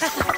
Ha ha ha!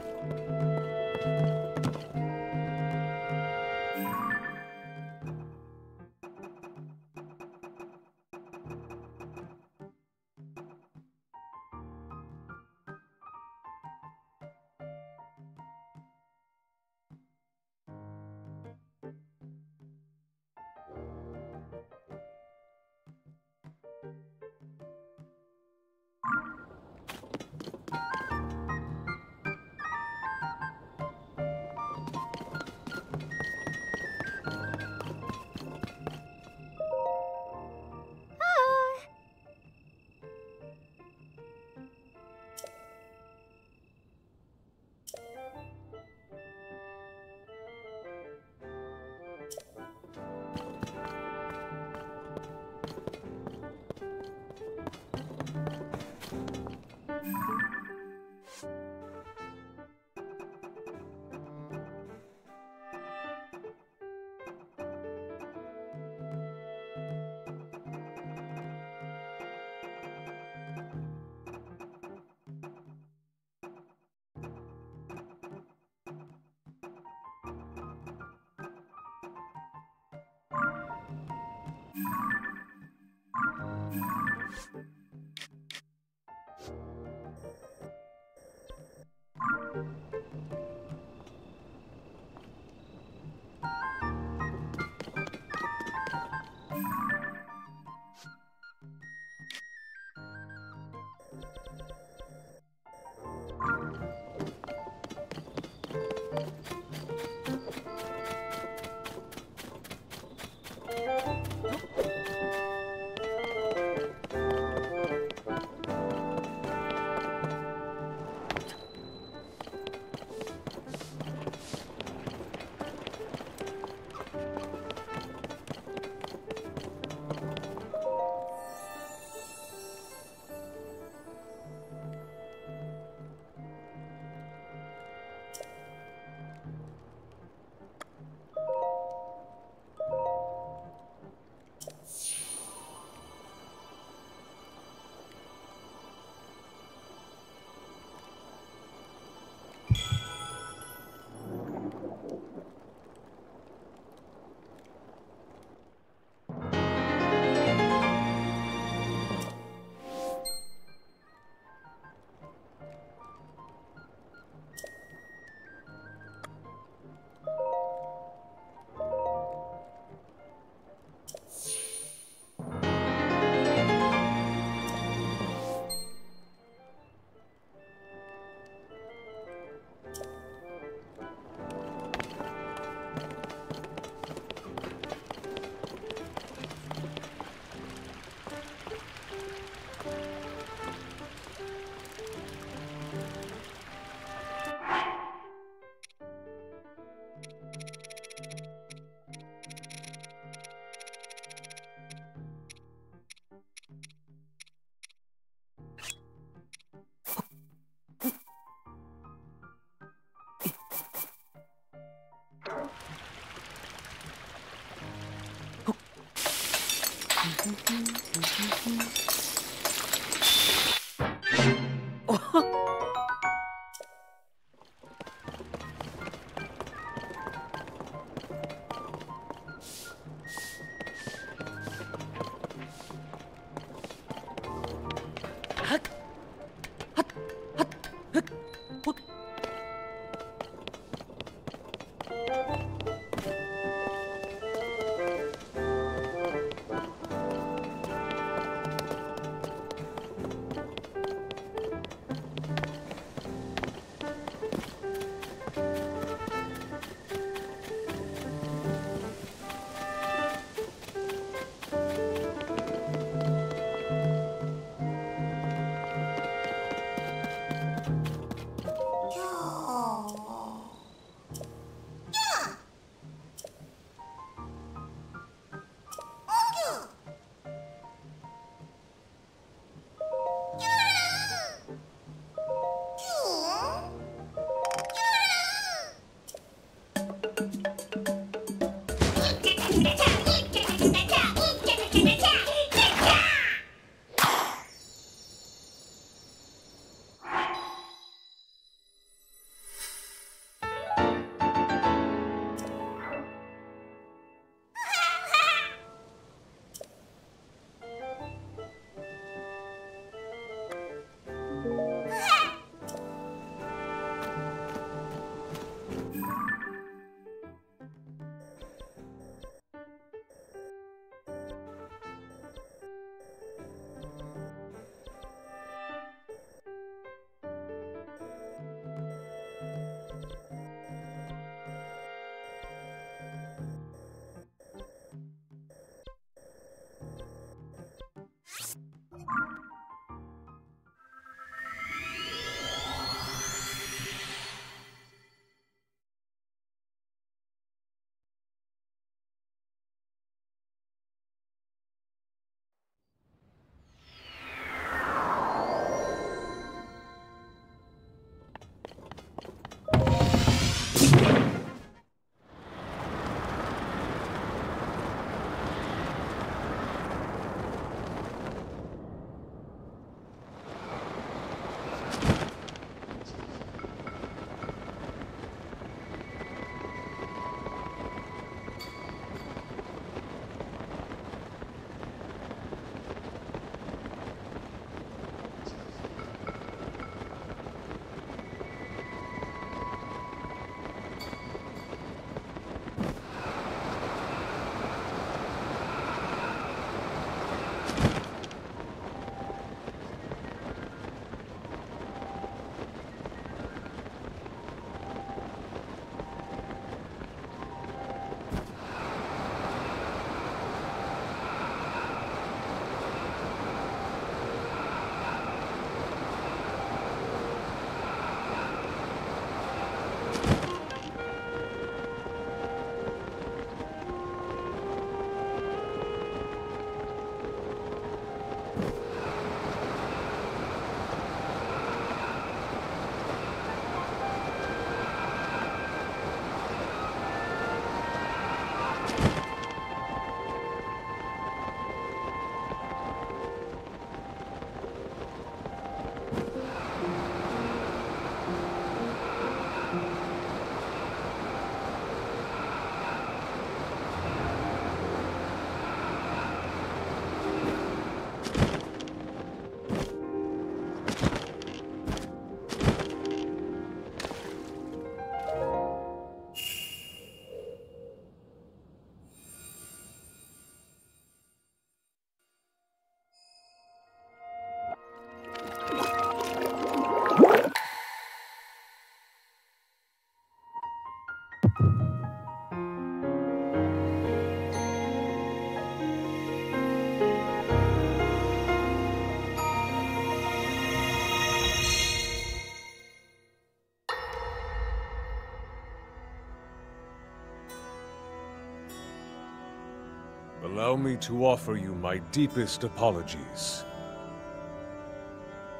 Allow me to offer you my deepest apologies.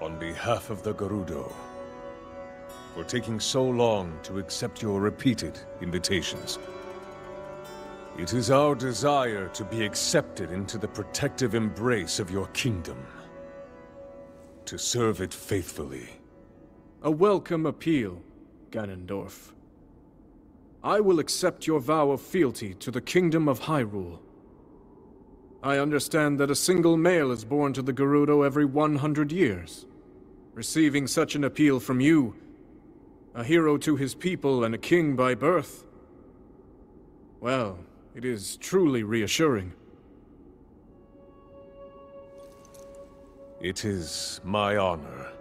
On behalf of the Gerudo, for taking so long to accept your repeated invitations. It is our desire to be accepted into the protective embrace of your kingdom. To serve it faithfully. A welcome appeal, Ganondorf. I will accept your vow of fealty to the Kingdom of Hyrule. I understand that a single male is born to the Gerudo every 100 years. Receiving such an appeal from you, a hero to his people and a king by birth, well, it is truly reassuring. It is my honor.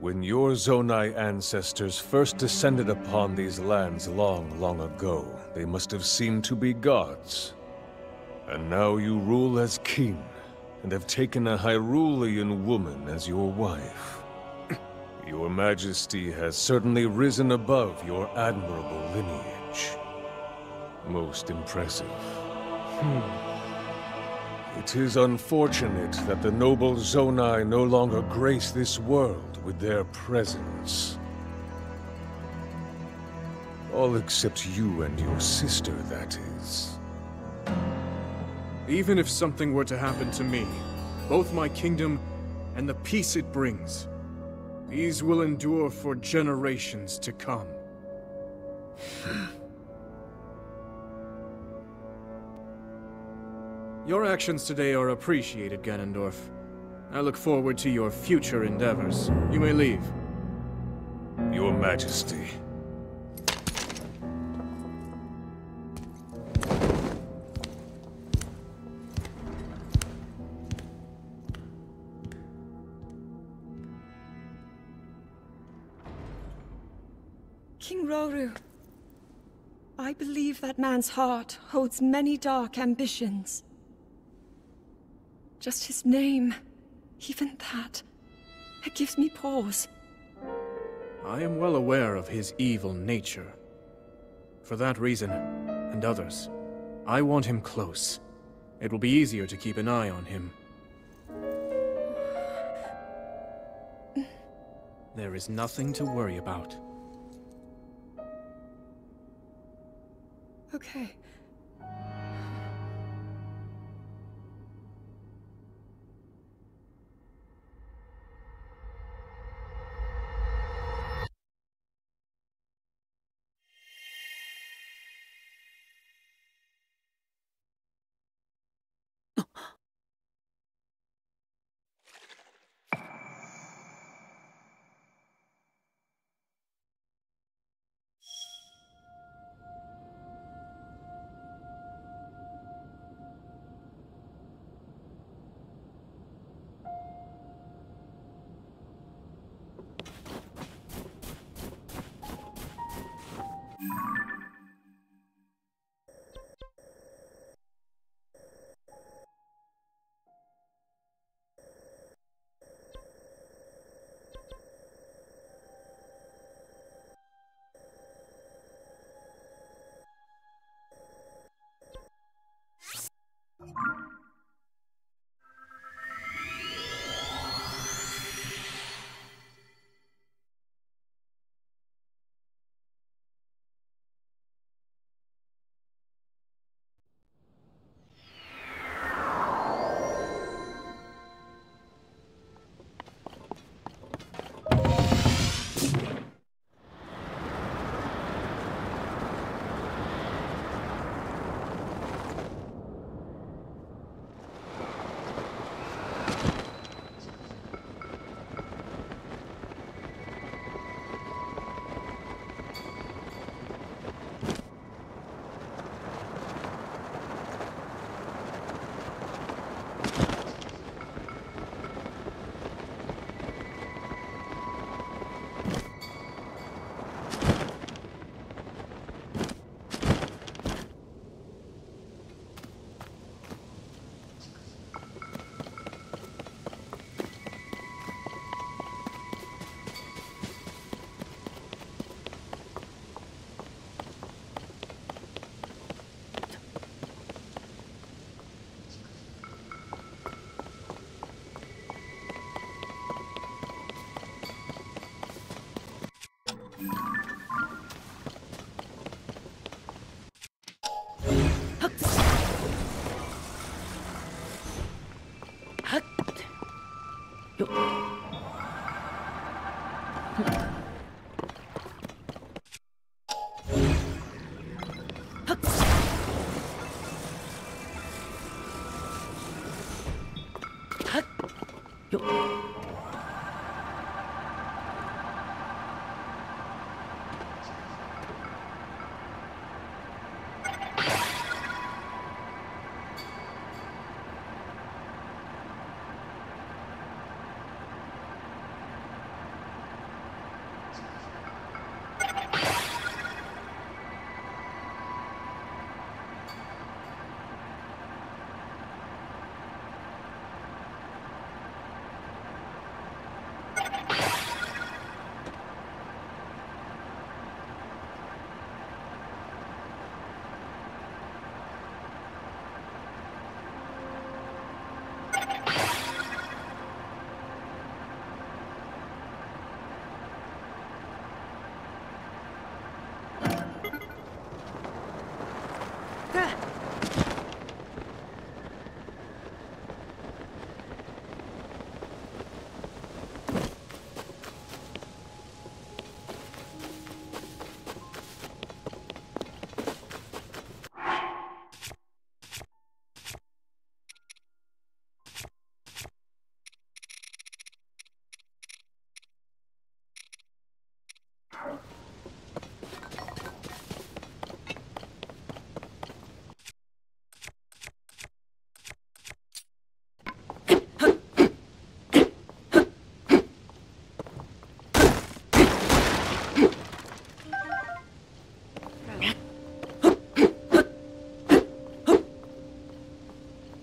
When your Zonai ancestors first descended upon these lands long, long ago, they must have seemed to be gods. And now you rule as king, and have taken a Hyrulean woman as your wife. your majesty has certainly risen above your admirable lineage. Most impressive. Hmm. It is unfortunate that the noble Zonai no longer grace this world with their presence. All except you and your sister, that is. Even if something were to happen to me, both my kingdom and the peace it brings, these will endure for generations to come. Your actions today are appreciated, Ganondorf. I look forward to your future endeavors. You may leave. Your Majesty. Rauru. I believe that man's heart holds many dark ambitions. Just his name, even that, it gives me pause. I am well aware of his evil nature. For that reason, and others, I want him close. It will be easier to keep an eye on him. There is nothing to worry about. Okay.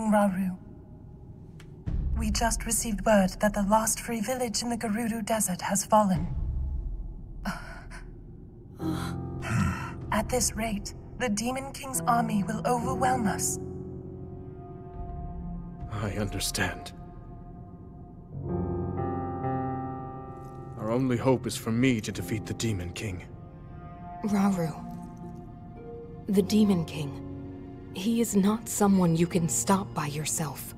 King Rauru. We just received word that the last free village in the Gerudo Desert has fallen. At this rate, the Demon King's army will overwhelm us. I understand. Our only hope is for me to defeat the Demon King. Rauru. The Demon King. He is not someone you can stop by yourself.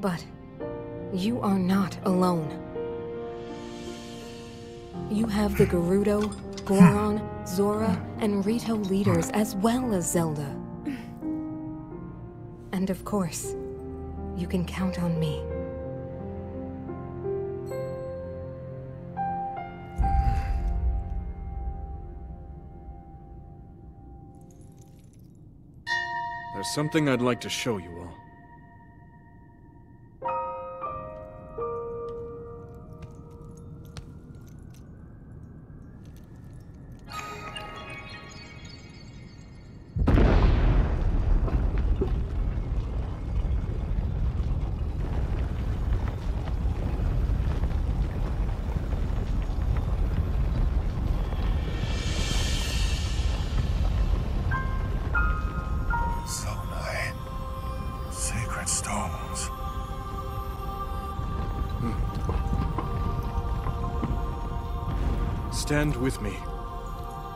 But you are not alone. You have the Gerudo, Goron, Zora, and Rito leaders as well as Zelda. And of course, you can count on me. Something I'd like to show you. Stand with me.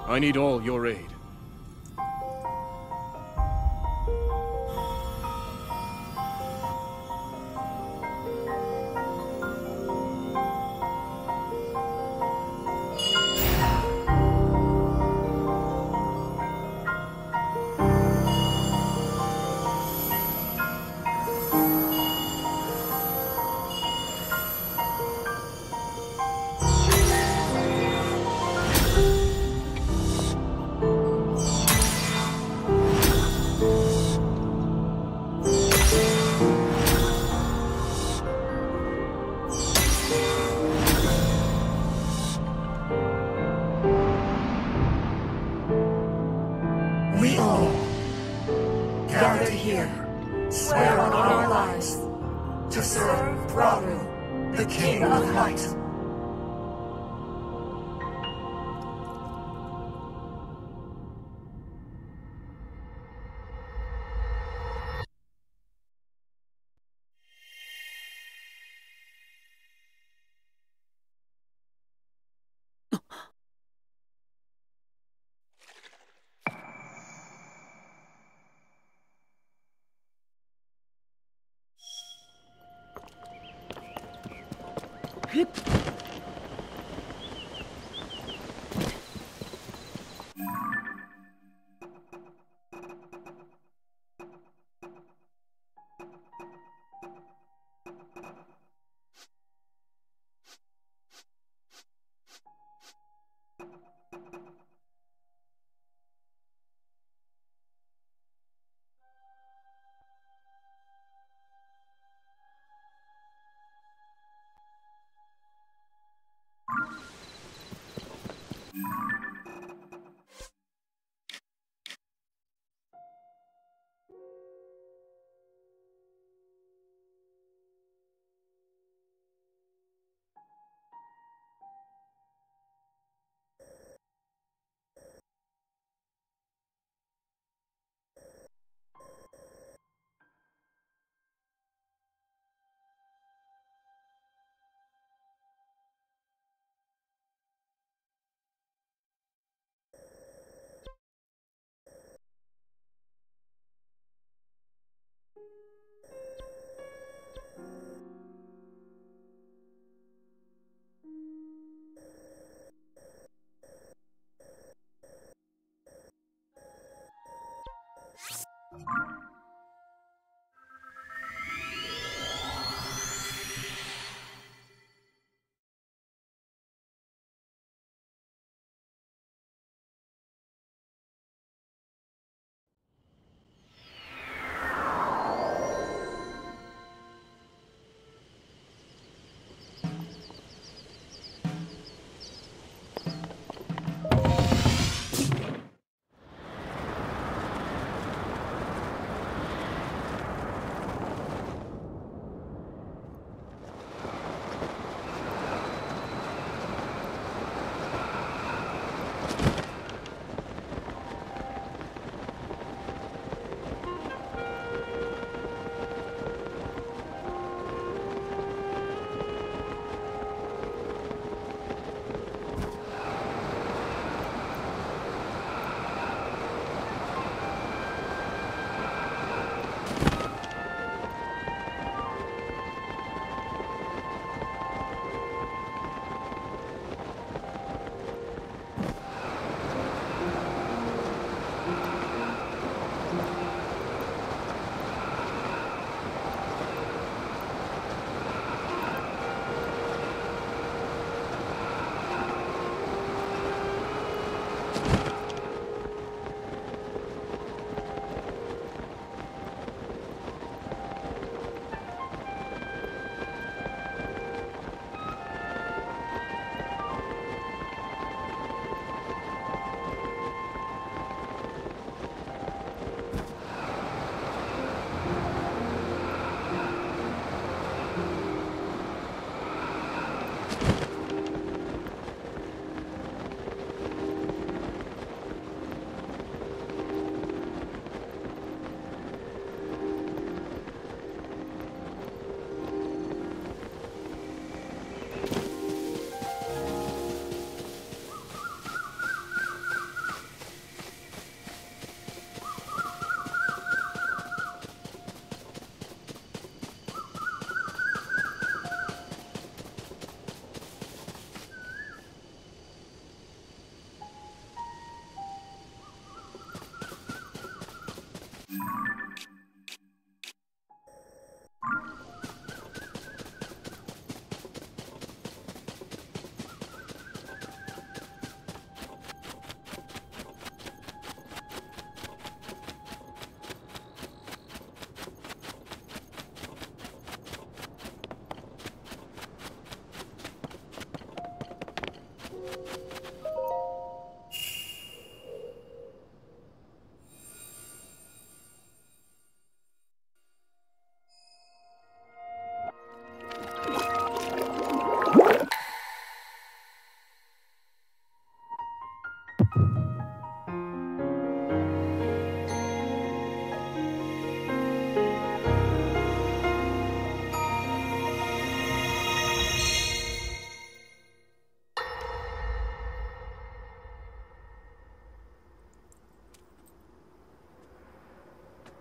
I need all your aid. Hup!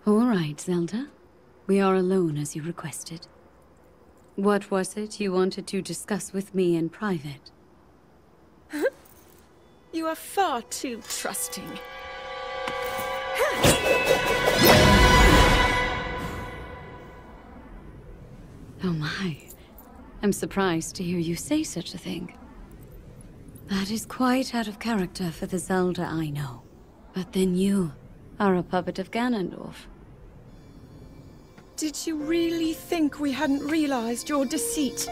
All right, Zelda. We are alone as you requested. What was it you wanted to discuss with me in private? you are far too trusting. Oh my. I'm surprised to hear you say such a thing. That is quite out of character for the Zelda I know. But then you are a puppet of Ganondorf. Did you really think we hadn't realized your deceit?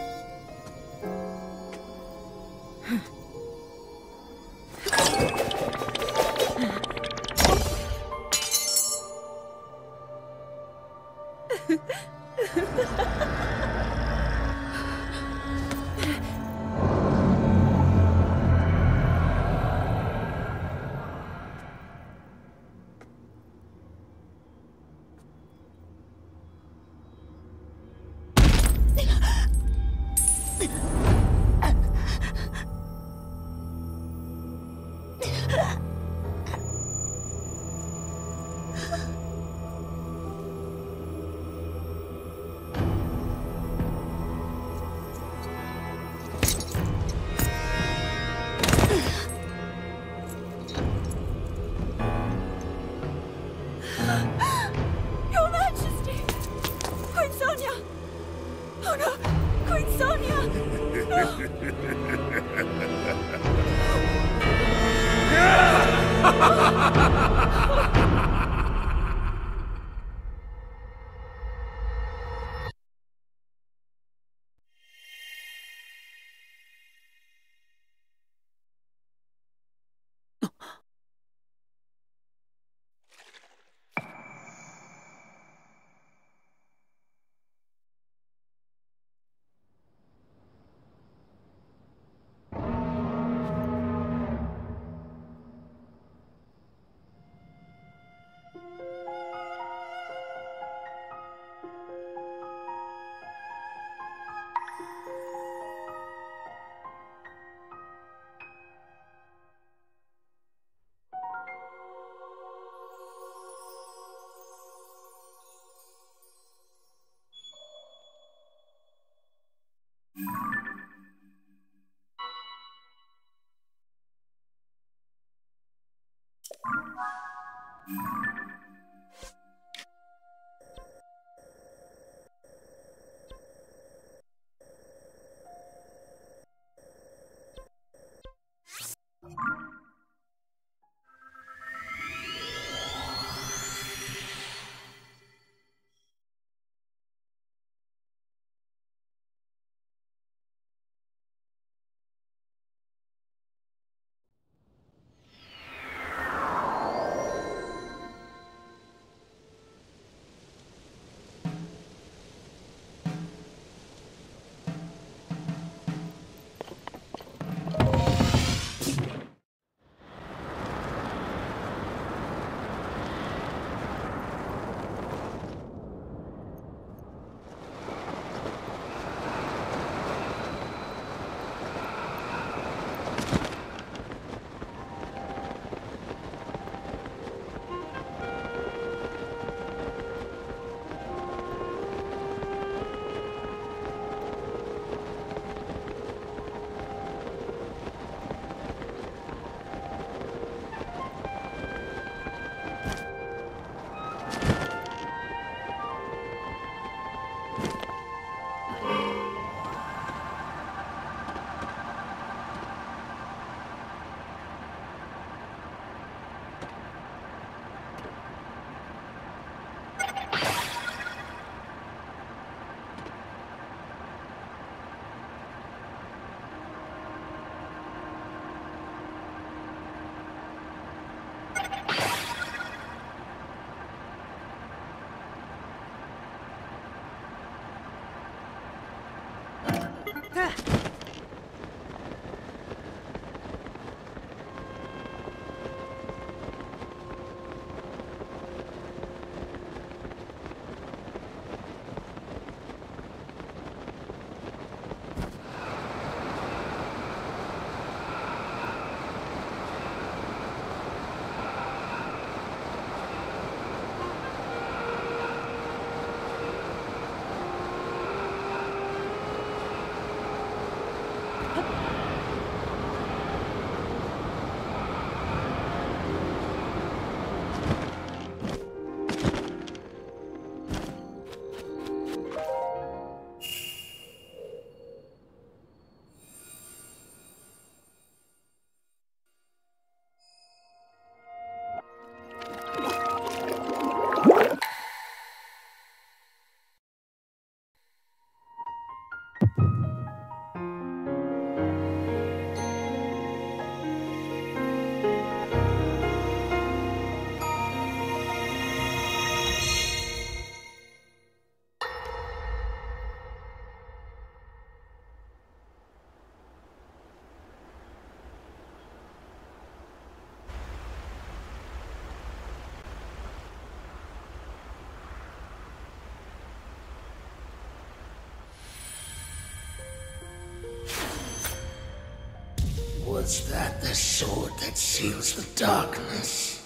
Was that the sword that seals the darkness?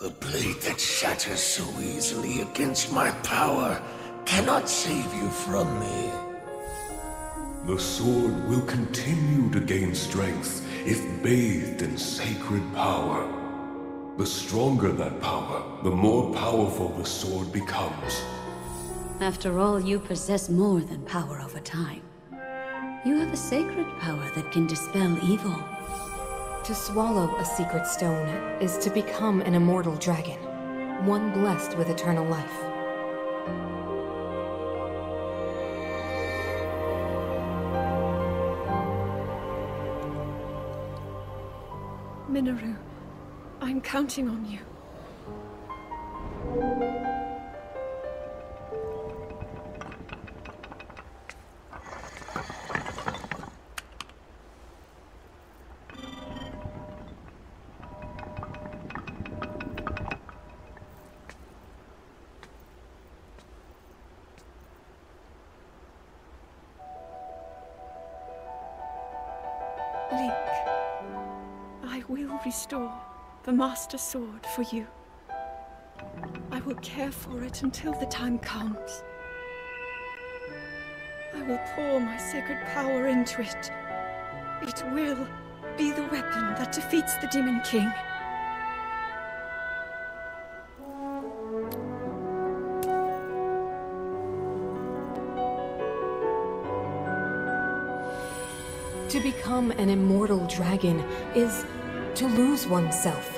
The blade that shatters so easily against my power cannot save you from me. The sword will continue to gain strength if bathed in sacred power. The stronger that power, the more powerful the sword becomes. After all, you possess more than power over time. You have a sacred power that can dispel evil. To swallow a secret stone is to become an immortal dragon, one blessed with eternal life. Mineru, I'm counting on you. The Master Sword for you. I will care for it until the time comes. I will pour my sacred power into it. It will be the weapon that defeats the Demon King. To become an immortal dragon is to lose oneself.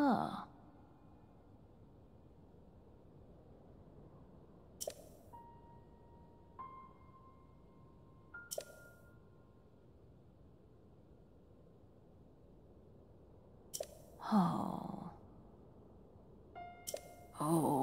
Ah. Oh. Oh.